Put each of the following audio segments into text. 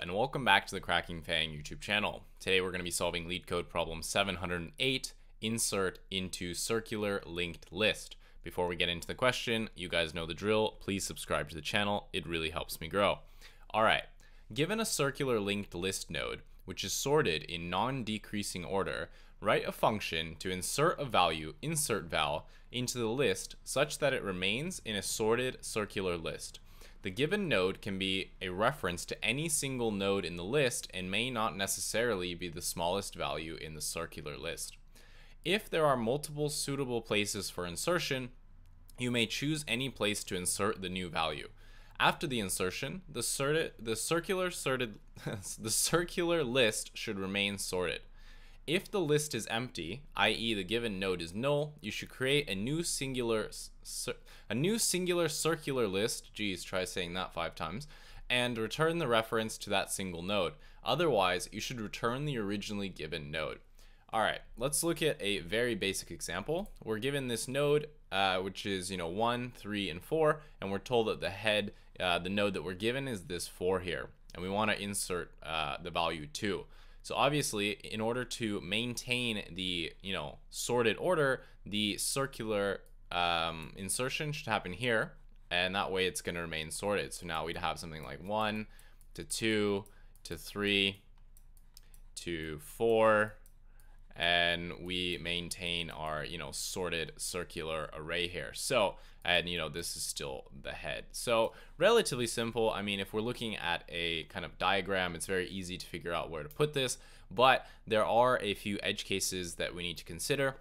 and welcome back to the Cracking FAANG YouTube channel. Today we're going to be solving LeetCode problem 708, insert into circular linked list. Before we get into the question, you guys know the drill. Please subscribe to the channel. It really helps me grow. All right, given a circular linked list node, which is sorted in non-decreasing order, write a function to insert a value, insert val, into the list such that it remains in a sorted circular list. The given node can be a reference to any single node in the list and may not necessarily be the smallest value in the circular list. If there are multiple suitable places for insertion, you may choose any place to insert the new value. After the insertion, the, sorted, the circular sorted, the circular list should remain sorted. If the list is empty, i.e. the given node is null, you should create a new singular a new singular circular list, geez, try saying that five times, and return the reference to that single node. Otherwise, you should return the originally given node. All right, let's look at a very basic example. We're given this node, uh, which is, you know, 1, 3, and 4, and we're told that the head, uh, the node that we're given is this 4 here, and we want to insert uh, the value 2. So obviously, in order to maintain the, you know, sorted order, the circular um, insertion should happen here, and that way it's going to remain sorted. So now we'd have something like 1 to 2 to 3 to 4 and we maintain our you know sorted circular array here. So and you know this is still the head. So relatively simple. I mean if we're looking at a kind of diagram it's very easy to figure out where to put this but there are a few edge cases that we need to consider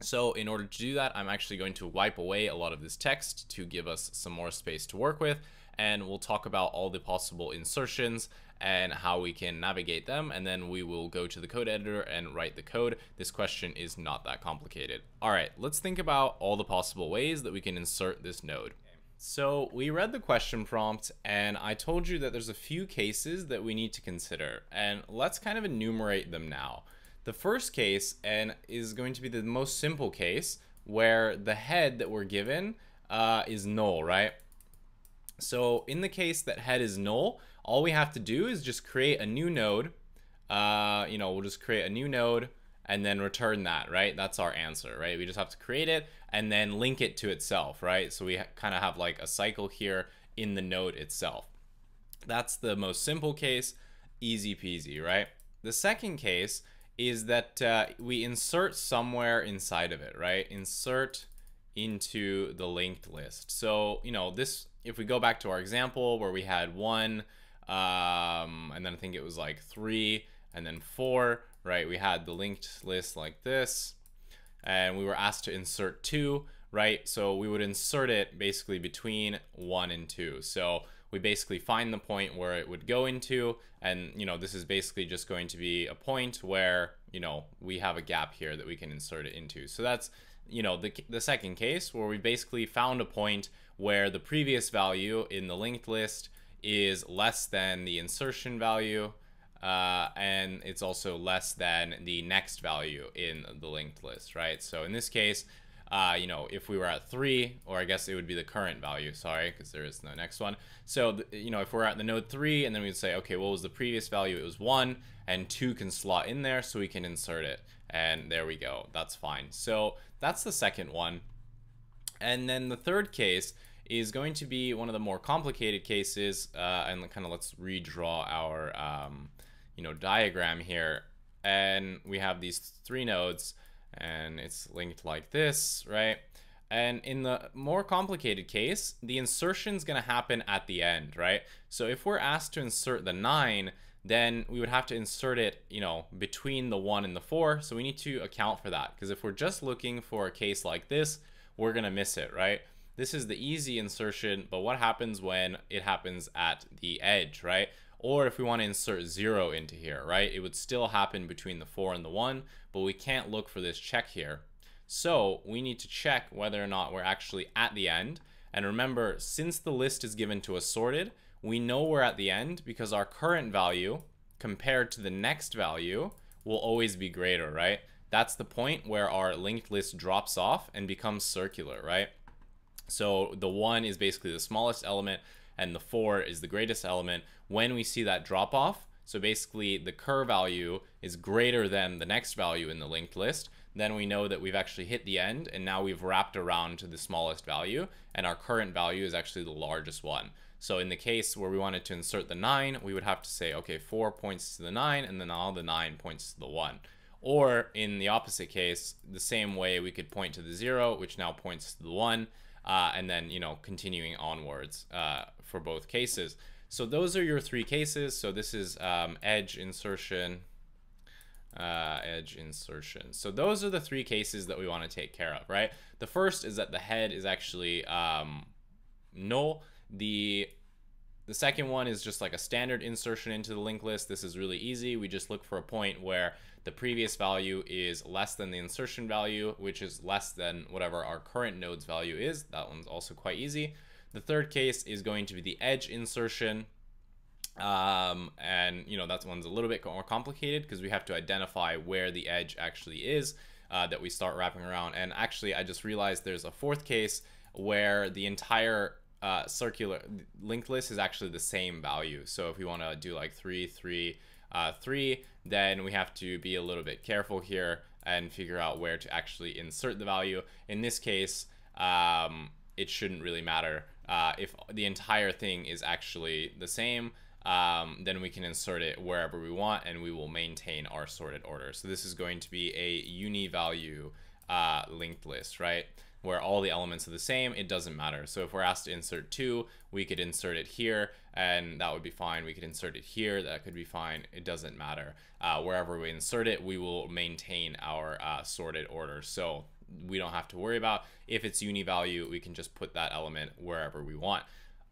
so in order to do that, I'm actually going to wipe away a lot of this text to give us some more space to work with. And we'll talk about all the possible insertions and how we can navigate them. And then we will go to the code editor and write the code. This question is not that complicated. All right, let's think about all the possible ways that we can insert this node. So we read the question prompt and I told you that there's a few cases that we need to consider and let's kind of enumerate them now. The first case and is going to be the most simple case where the head that we're given uh, is null, right? So in the case that head is null, all we have to do is just create a new node. Uh, you know, we'll just create a new node and then return that, right? That's our answer, right? We just have to create it and then link it to itself, right? So we kind of have like a cycle here in the node itself. That's the most simple case, easy peasy, right? The second case is that uh, we insert somewhere inside of it, right? Insert into the linked list. So, you know, this, if we go back to our example where we had one, um, and then I think it was like three, and then four, right? We had the linked list like this, and we were asked to insert two, right? So we would insert it basically between one and two. So we basically find the point where it would go into and you know this is basically just going to be a point where you know we have a gap here that we can insert it into. So that's you know the, the second case where we basically found a point where the previous value in the linked list is less than the insertion value uh, and it's also less than the next value in the linked list right? So in this case uh, you know, if we were at three, or I guess it would be the current value, sorry, because there is no next one. So, you know, if we're at the node three, and then we'd say, okay, what was the previous value? It was one, and two can slot in there, so we can insert it. And there we go, that's fine. So that's the second one. And then the third case is going to be one of the more complicated cases, uh, and kind of let's redraw our, um, you know, diagram here. And we have these three nodes, and it's linked like this, right? And in the more complicated case, the insertion is going to happen at the end, right? So if we're asked to insert the 9, then we would have to insert it, you know, between the 1 and the 4. So we need to account for that. Because if we're just looking for a case like this, we're going to miss it, right? This is the easy insertion, but what happens when it happens at the edge, right? Or if we want to insert 0 into here, right? It would still happen between the 4 and the 1, but we can't look for this check here. So we need to check whether or not we're actually at the end. And remember, since the list is given to us sorted, we know we're at the end because our current value compared to the next value will always be greater, right? That's the point where our linked list drops off and becomes circular, right? So the one is basically the smallest element and the 4 is the greatest element. When we see that drop off, so basically the cur value is greater than the next value in the linked list, then we know that we've actually hit the end and now we've wrapped around to the smallest value and our current value is actually the largest one. So in the case where we wanted to insert the 9, we would have to say, okay, 4 points to the 9 and then all the 9 points to the 1. Or in the opposite case, the same way we could point to the 0, which now points to the 1, uh, and then, you know, continuing onwards uh, for both cases. So those are your three cases. So this is um, edge insertion, uh, edge insertion. So those are the three cases that we want to take care of, right? The first is that the head is actually um, null. The the second one is just like a standard insertion into the linked list. This is really easy. We just look for a point where the previous value is less than the insertion value, which is less than whatever our current node's value is. That one's also quite easy. The third case is going to be the edge insertion. Um, and you know, that one's a little bit more complicated because we have to identify where the edge actually is uh, that we start wrapping around. And actually, I just realized there's a fourth case where the entire uh, circular linked list is actually the same value. So if we want to do like three, three, uh, three, then we have to be a little bit careful here and figure out where to actually insert the value. In this case, um, it shouldn't really matter. Uh, if the entire thing is actually the same, um, then we can insert it wherever we want and we will maintain our sorted order. So this is going to be a uni value uh, linked list, right? Where all the elements are the same, it doesn't matter. So if we're asked to insert two, we could insert it here and that would be fine. We could insert it here, that could be fine. It doesn't matter. Uh, wherever we insert it, we will maintain our uh, sorted order. So we don't have to worry about if it's uni value, we can just put that element wherever we want.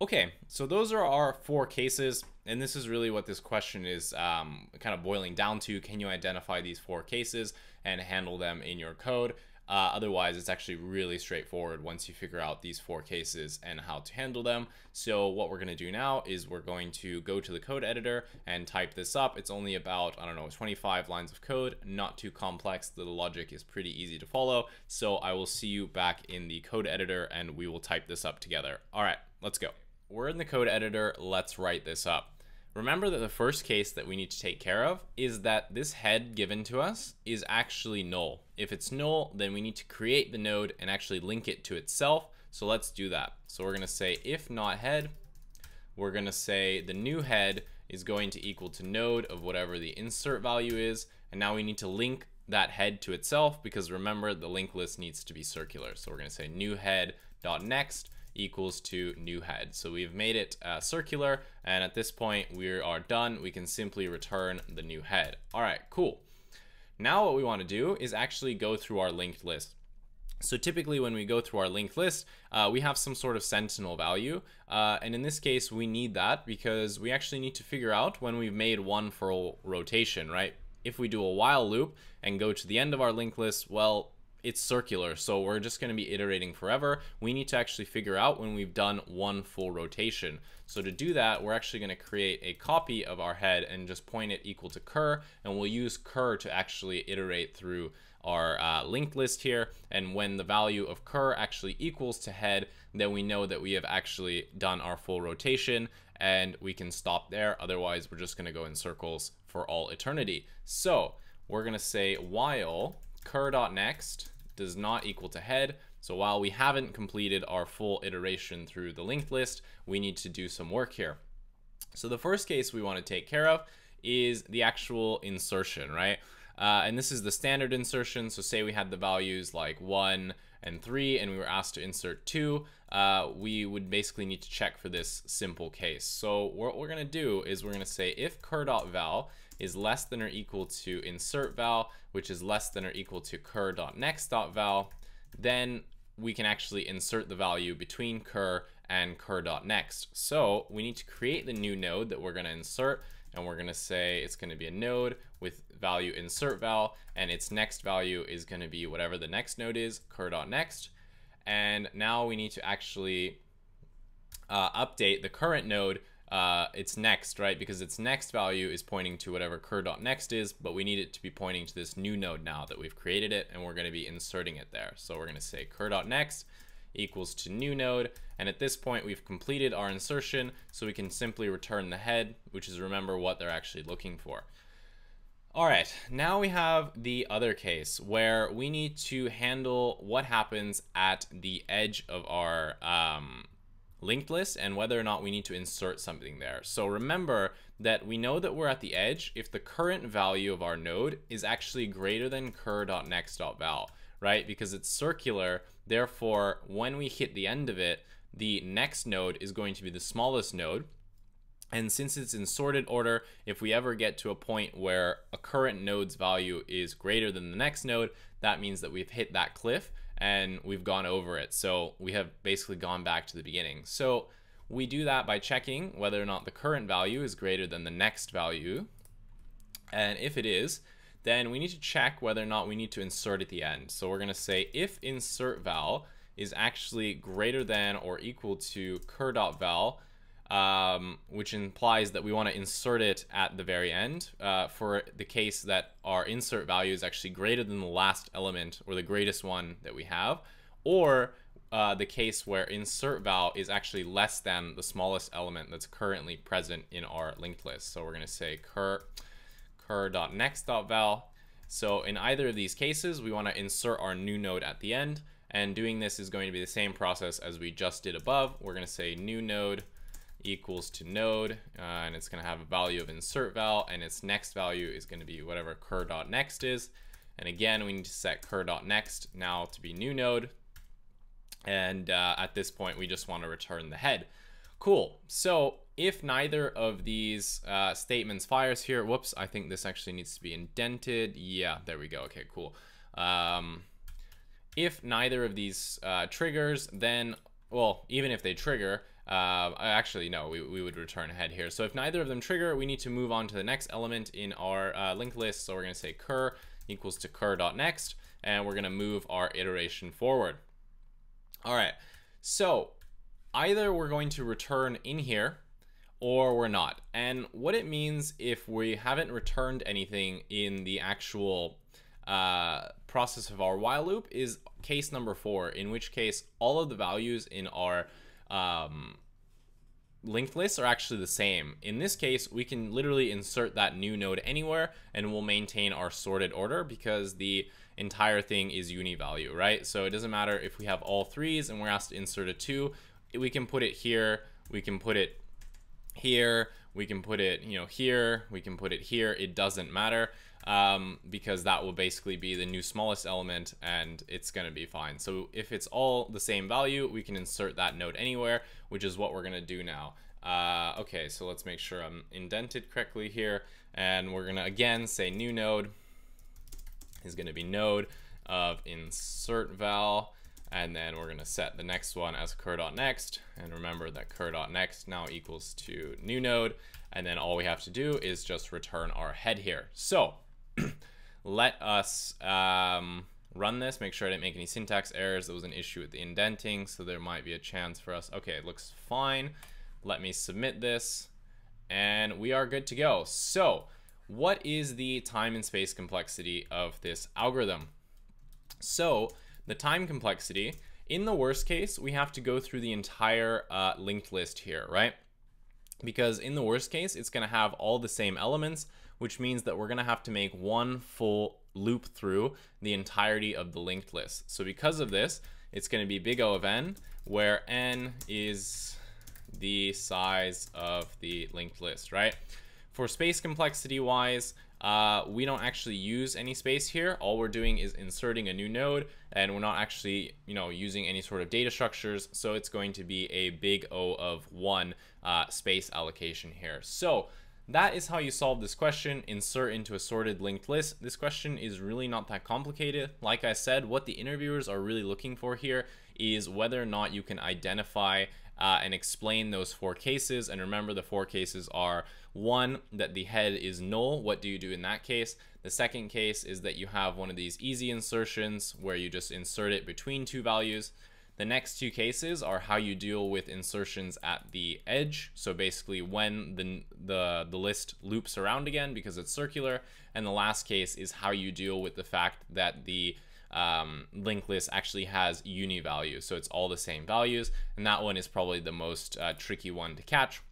Okay, so those are our four cases, and this is really what this question is um, kind of boiling down to. Can you identify these four cases and handle them in your code? Uh, otherwise, it's actually really straightforward once you figure out these four cases and how to handle them. So what we're going to do now is we're going to go to the code editor and type this up. It's only about, I don't know, 25 lines of code, not too complex. The logic is pretty easy to follow. So I will see you back in the code editor and we will type this up together. All right, let's go. We're in the code editor. Let's write this up. Remember that the first case that we need to take care of is that this head given to us is actually null. If it's null, then we need to create the node and actually link it to itself. So let's do that. So we're gonna say if not head, we're gonna say the new head is going to equal to node of whatever the insert value is. And now we need to link that head to itself because remember the linked list needs to be circular. So we're gonna say new head dot next equals to new head. So we've made it uh, circular and at this point we are done. We can simply return the new head. All right, cool. Now what we want to do is actually go through our linked list. So typically when we go through our linked list, uh, we have some sort of sentinel value. Uh, and in this case, we need that because we actually need to figure out when we've made one for rotation, right? If we do a while loop and go to the end of our linked list, well, it's circular, so we're just going to be iterating forever. We need to actually figure out when we've done one full rotation. So to do that, we're actually going to create a copy of our head and just point it equal to cur, and we'll use cur to actually iterate through our uh, linked list here. And when the value of cur actually equals to head, then we know that we have actually done our full rotation and we can stop there. Otherwise, we're just going to go in circles for all eternity. So we're going to say while cur.next does not equal to head. So while we haven't completed our full iteration through the linked list, we need to do some work here. So the first case we want to take care of is the actual insertion, right? Uh, and this is the standard insertion. So say we had the values like one and three, and we were asked to insert two, uh, we would basically need to check for this simple case. So what we're gonna do is we're gonna say if cur.val is less than or equal to insert val, which is less than or equal to cur.next.val, then we can actually insert the value between cur and cur.next. So we need to create the new node that we're going to insert and we're going to say it's going to be a node with value insert val and its next value is going to be whatever the next node is cur.next and now we need to actually uh, update the current node uh, its next, right? Because its next value is pointing to whatever cur.next is, but we need it to be pointing to this new node now that we've created it, and we're going to be inserting it there. So we're going to say cur.next equals to new node, And at this point, we've completed our insertion, so we can simply return the head, which is remember what they're actually looking for. All right, now we have the other case where we need to handle what happens at the edge of our um, linked list and whether or not we need to insert something there. So remember that we know that we're at the edge if the current value of our node is actually greater than cur.next.val, right? Because it's circular, therefore when we hit the end of it, the next node is going to be the smallest node, and since it's in sorted order, if we ever get to a point where a current node's value is greater than the next node, that means that we've hit that cliff and we've gone over it. So we have basically gone back to the beginning. So we do that by checking whether or not the current value is greater than the next value. And if it is, then we need to check whether or not we need to insert at the end. So we're going to say if insert val is actually greater than or equal to cur.val, um, which implies that we want to insert it at the very end uh, for the case that our insert value is actually greater than the last element or the greatest one that we have, or uh, the case where insert val is actually less than the smallest element that's currently present in our linked list. So we're going to say cur, cur.next.val. So in either of these cases, we want to insert our new node at the end. And doing this is going to be the same process as we just did above. We're going to say new node equals to node, uh, and it's going to have a value of insert val, and its next value is going to be whatever cur.next is. And again, we need to set cur.next now to be new node. And uh, at this point, we just want to return the head. Cool. So if neither of these uh, statements fires here, whoops, I think this actually needs to be indented. Yeah, there we go. Okay, cool. Um, if neither of these uh, triggers, then, well, even if they trigger, uh, actually, no, we, we would return head here. So if neither of them trigger, we need to move on to the next element in our uh, linked list. So we're going to say cur equals to cur.next, and we're going to move our iteration forward. All right, so either we're going to return in here or we're not. And what it means if we haven't returned anything in the actual uh, process of our while loop is case number four, in which case all of the values in our um, linked lists are actually the same. In this case, we can literally insert that new node anywhere and we'll maintain our sorted order because the entire thing is uni value, right? So it doesn't matter if we have all threes and we're asked to insert a two, we can put it here, we can put it here, we can put it, you know, here, we can put it here, it doesn't matter um, because that will basically be the new smallest element and it's going to be fine. So if it's all the same value, we can insert that node anywhere, which is what we're going to do now. Uh, okay, so let's make sure I'm indented correctly here. And we're going to, again, say new node is going to be node of insert val. And then we're going to set the next one as cur.next. And remember that cur.next now equals to new node. And then all we have to do is just return our head here. So let us um, run this, make sure I didn't make any syntax errors. There was an issue with the indenting, so there might be a chance for us. Okay, it looks fine. Let me submit this, and we are good to go. So, what is the time and space complexity of this algorithm? So, the time complexity, in the worst case, we have to go through the entire uh, linked list here, right? Because in the worst case, it's going to have all the same elements, which means that we're going to have to make one full loop through the entirety of the linked list. So because of this, it's going to be big O of n, where n is the size of the linked list, right? For space complexity wise, uh, we don't actually use any space here. All we're doing is inserting a new node and we're not actually, you know, using any sort of data structures. So it's going to be a big O of one uh, space allocation here. So that is how you solve this question, insert into a sorted linked list. This question is really not that complicated. Like I said, what the interviewers are really looking for here is whether or not you can identify uh, and explain those four cases. And remember, the four cases are one, that the head is null. What do you do in that case? The second case is that you have one of these easy insertions where you just insert it between two values. The next two cases are how you deal with insertions at the edge. So basically when the, the, the list loops around again because it's circular. And the last case is how you deal with the fact that the um, linked list actually has uni values. So it's all the same values. And that one is probably the most uh, tricky one to catch.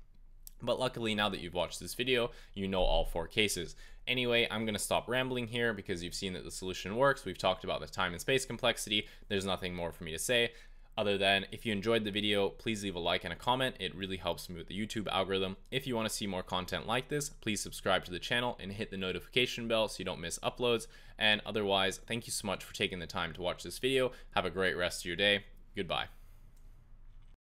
But luckily, now that you've watched this video, you know all four cases. Anyway, I'm going to stop rambling here because you've seen that the solution works. We've talked about the time and space complexity. There's nothing more for me to say other than if you enjoyed the video, please leave a like and a comment. It really helps me with the YouTube algorithm. If you want to see more content like this, please subscribe to the channel and hit the notification bell so you don't miss uploads. And otherwise, thank you so much for taking the time to watch this video. Have a great rest of your day. Goodbye.